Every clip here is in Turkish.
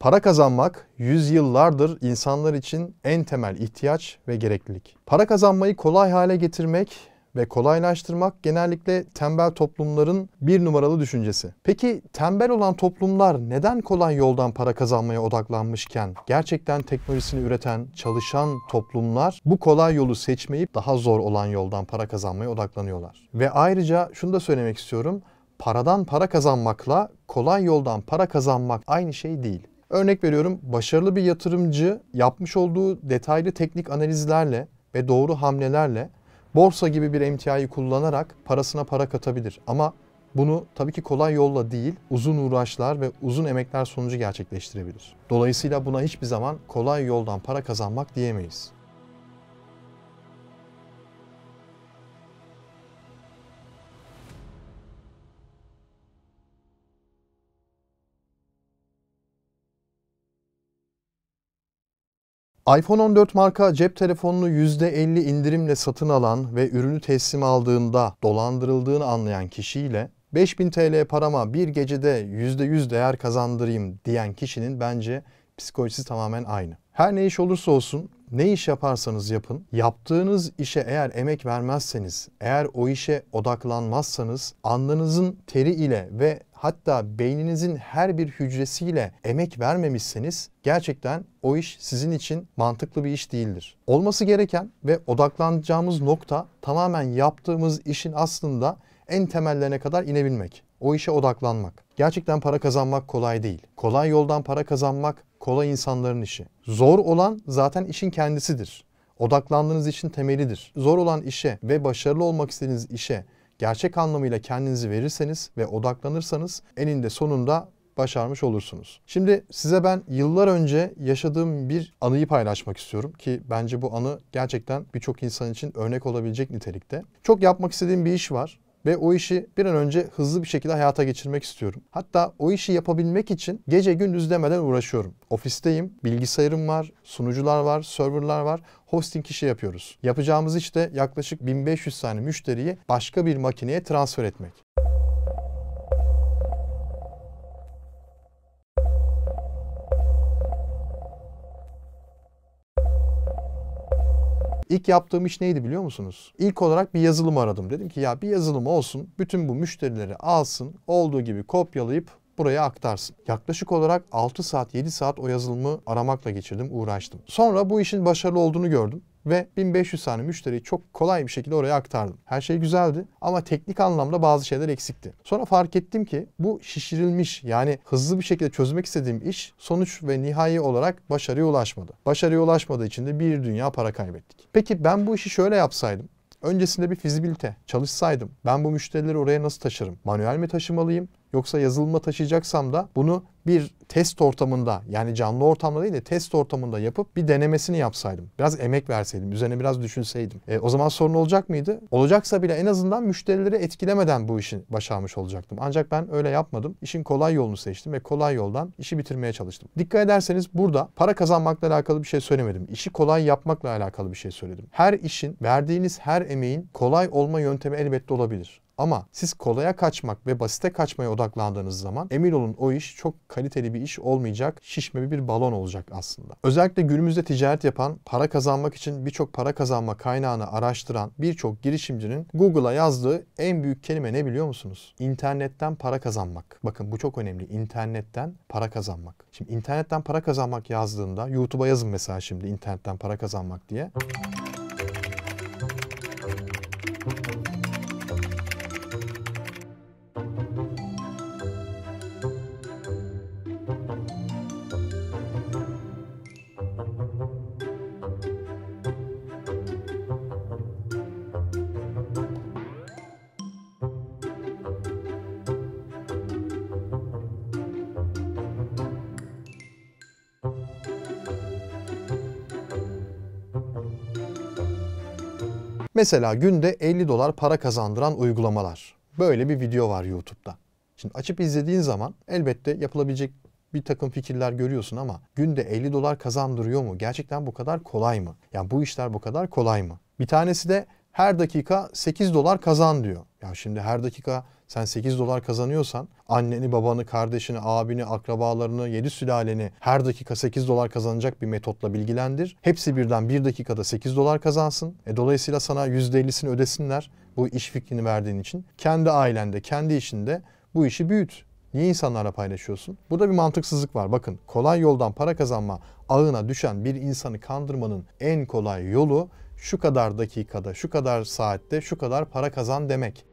Para kazanmak yüzyıllardır insanlar için en temel ihtiyaç ve gereklilik. Para kazanmayı kolay hale getirmek ve kolaylaştırmak genellikle tembel toplumların bir numaralı düşüncesi. Peki tembel olan toplumlar neden kolay yoldan para kazanmaya odaklanmışken gerçekten teknolojisini üreten, çalışan toplumlar bu kolay yolu seçmeyip daha zor olan yoldan para kazanmaya odaklanıyorlar? Ve ayrıca şunu da söylemek istiyorum. Paradan para kazanmakla kolay yoldan para kazanmak aynı şey değil. Örnek veriyorum başarılı bir yatırımcı yapmış olduğu detaylı teknik analizlerle ve doğru hamlelerle borsa gibi bir emtiayı kullanarak parasına para katabilir. Ama bunu tabii ki kolay yolla değil, uzun uğraşlar ve uzun emekler sonucu gerçekleştirebilir. Dolayısıyla buna hiçbir zaman kolay yoldan para kazanmak diyemeyiz. iPhone 14 marka cep telefonunu %50 indirimle satın alan ve ürünü teslim aldığında dolandırıldığını anlayan kişiyle 5000 TL parama bir gecede %100 değer kazandırayım diyen kişinin bence psikolojisi tamamen aynı. Her ne iş olursa olsun ne iş yaparsanız yapın, yaptığınız işe eğer emek vermezseniz, eğer o işe odaklanmazsanız, alnınızın teri ile ve hatta beyninizin her bir hücresiyle emek vermemişseniz gerçekten o iş sizin için mantıklı bir iş değildir. Olması gereken ve odaklanacağımız nokta tamamen yaptığımız işin aslında en temellerine kadar inebilmek. O işe odaklanmak. Gerçekten para kazanmak kolay değil. Kolay yoldan para kazanmak kolay insanların işi. Zor olan zaten işin kendisidir. Odaklandığınız işin temelidir. Zor olan işe ve başarılı olmak istediğiniz işe gerçek anlamıyla kendinizi verirseniz ve odaklanırsanız eninde sonunda başarmış olursunuz. Şimdi size ben yıllar önce yaşadığım bir anıyı paylaşmak istiyorum ki bence bu anı gerçekten birçok insan için örnek olabilecek nitelikte. Çok yapmak istediğim bir iş var ve o işi bir an önce hızlı bir şekilde hayata geçirmek istiyorum. Hatta o işi yapabilmek için gece gündüz demeden uğraşıyorum. Ofisteyim, bilgisayarım var, sunucular var, serverlar var. Hosting işi yapıyoruz. Yapacağımız işte yaklaşık 1500 tane müşteriyi başka bir makineye transfer etmek. İlk yaptığım iş neydi biliyor musunuz? İlk olarak bir yazılım aradım. Dedim ki ya bir yazılım olsun, bütün bu müşterileri alsın, olduğu gibi kopyalayıp buraya aktarsın. Yaklaşık olarak 6 saat 7 saat o yazılımı aramakla geçirdim, uğraştım. Sonra bu işin başarılı olduğunu gördüm ve 1500 tane müşteriyi çok kolay bir şekilde oraya aktardım. Her şey güzeldi ama teknik anlamda bazı şeyler eksikti. Sonra fark ettim ki bu şişirilmiş yani hızlı bir şekilde çözmek istediğim iş sonuç ve nihai olarak başarıya ulaşmadı. Başarıya ulaşmadığı için de bir dünya para kaybettik. Peki ben bu işi şöyle yapsaydım Öncesinde bir fizibilite çalışsaydım ben bu müşterileri oraya nasıl taşırım? Manuel mi taşımalıyım? Yoksa yazılıma taşıyacaksam da bunu bir test ortamında yani canlı ortamda değil de test ortamında yapıp bir denemesini yapsaydım. Biraz emek verseydim, üzerine biraz düşünseydim. E, o zaman sorun olacak mıydı? Olacaksa bile en azından müşterileri etkilemeden bu işi başarmış olacaktım. Ancak ben öyle yapmadım. İşin kolay yolunu seçtim ve kolay yoldan işi bitirmeye çalıştım. Dikkat ederseniz burada para kazanmakla alakalı bir şey söylemedim. İşi kolay yapmakla alakalı bir şey söyledim. Her işin, verdiğiniz her emeğin kolay olma yöntemi elbette olabilir. Ama siz kolaya kaçmak ve basite kaçmaya odaklandığınız zaman emin olun o iş çok kaliteli bir iş olmayacak, şişme bir balon olacak aslında. Özellikle günümüzde ticaret yapan, para kazanmak için birçok para kazanma kaynağını araştıran birçok girişimcinin Google'a yazdığı en büyük kelime ne biliyor musunuz? İnternetten para kazanmak. Bakın bu çok önemli. İnternetten para kazanmak. Şimdi internetten para kazanmak yazdığında YouTube'a yazın mesela şimdi internetten para kazanmak diye. Mesela günde 50 dolar para kazandıran uygulamalar. Böyle bir video var YouTube'da. Şimdi açıp izlediğin zaman elbette yapılabilecek bir takım fikirler görüyorsun ama günde 50 dolar kazandırıyor mu? Gerçekten bu kadar kolay mı? Yani bu işler bu kadar kolay mı? Bir tanesi de her dakika 8 dolar kazan diyor. Ya şimdi her dakika Sen 8 dolar kazanıyorsan anneni, babanı, kardeşini, abini, akrabalarını, 7 sülaleni her dakika 8 dolar kazanacak bir metotla bilgilendir. Hepsi birden 1 dakikada 8 dolar kazansın. E, dolayısıyla sana %50'sini ödesinler bu iş fikrini verdiğin için. Kendi ailende, kendi işinde bu işi büyüt. Niye insanlarla paylaşıyorsun? Burada bir mantıksızlık var. Bakın kolay yoldan para kazanma ağına düşen bir insanı kandırmanın en kolay yolu şu kadar dakikada, şu kadar saatte, şu kadar para kazan demek.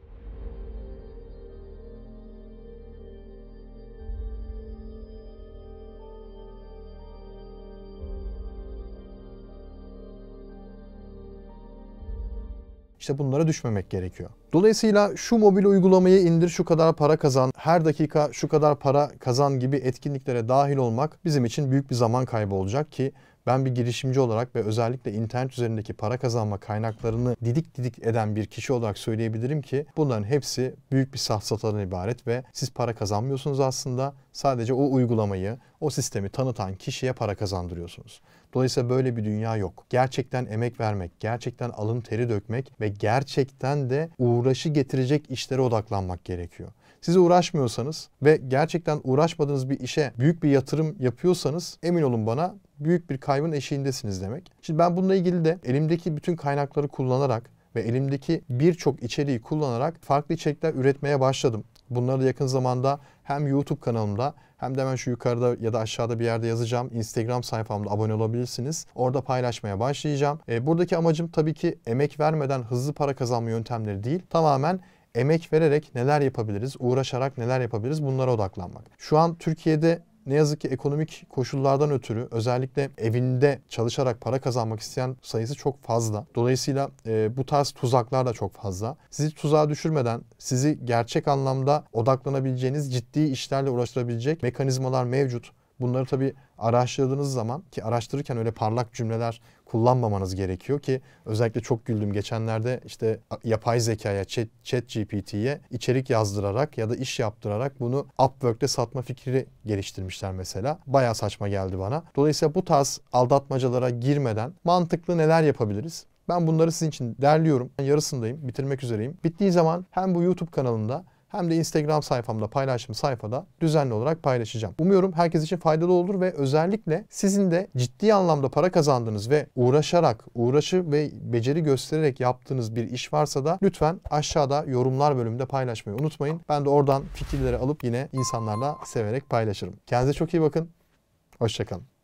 İşte bunlara düşmemek gerekiyor. Dolayısıyla şu mobil uygulamayı indir şu kadar para kazan, her dakika şu kadar para kazan gibi etkinliklere dahil olmak bizim için büyük bir zaman kaybı olacak ki ben bir girişimci olarak ve özellikle internet üzerindeki para kazanma kaynaklarını didik didik eden bir kişi olarak söyleyebilirim ki bunların hepsi büyük bir safsatadan ibaret ve siz para kazanmıyorsunuz aslında. Sadece o uygulamayı, o sistemi tanıtan kişiye para kazandırıyorsunuz. Dolayısıyla böyle bir dünya yok. Gerçekten emek vermek, gerçekten alın teri dökmek ve gerçekten de uğraşı getirecek işlere odaklanmak gerekiyor. Siz uğraşmıyorsanız ve gerçekten uğraşmadığınız bir işe büyük bir yatırım yapıyorsanız emin olun bana büyük bir kaybın eşiğindesiniz demek. Şimdi ben bununla ilgili de elimdeki bütün kaynakları kullanarak ve elimdeki birçok içeriği kullanarak farklı içerikler üretmeye başladım. Bunları da yakın zamanda hem YouTube kanalımda hem de hemen şu yukarıda ya da aşağıda bir yerde yazacağım. Instagram sayfamda abone olabilirsiniz. Orada paylaşmaya başlayacağım. E, buradaki amacım tabii ki emek vermeden hızlı para kazanma yöntemleri değil. Tamamen emek vererek neler yapabiliriz, uğraşarak neler yapabiliriz bunlara odaklanmak. Şu an Türkiye'de ne yazık ki ekonomik koşullardan ötürü özellikle evinde çalışarak para kazanmak isteyen sayısı çok fazla. Dolayısıyla e, bu tarz tuzaklar da çok fazla. Sizi tuzağa düşürmeden sizi gerçek anlamda odaklanabileceğiniz ciddi işlerle uğraştırabilecek mekanizmalar mevcut. Bunları tabii araştırdığınız zaman ki araştırırken öyle parlak cümleler kullanmamanız gerekiyor ki özellikle çok güldüm geçenlerde işte yapay zekaya, chat, chat GPT'ye içerik yazdırarak ya da iş yaptırarak bunu Upwork'te satma fikri geliştirmişler mesela. Baya saçma geldi bana. Dolayısıyla bu tarz aldatmacalara girmeden mantıklı neler yapabiliriz? Ben bunları sizin için derliyorum. Yarısındayım, bitirmek üzereyim. Bittiği zaman hem bu YouTube kanalında hem de Instagram sayfamda paylaştığım sayfada düzenli olarak paylaşacağım. Umuyorum herkes için faydalı olur ve özellikle sizin de ciddi anlamda para kazandığınız ve uğraşarak, uğraşı ve beceri göstererek yaptığınız bir iş varsa da lütfen aşağıda yorumlar bölümünde paylaşmayı unutmayın. Ben de oradan fikirleri alıp yine insanlarla severek paylaşırım. Kendinize çok iyi bakın. Hoşçakalın.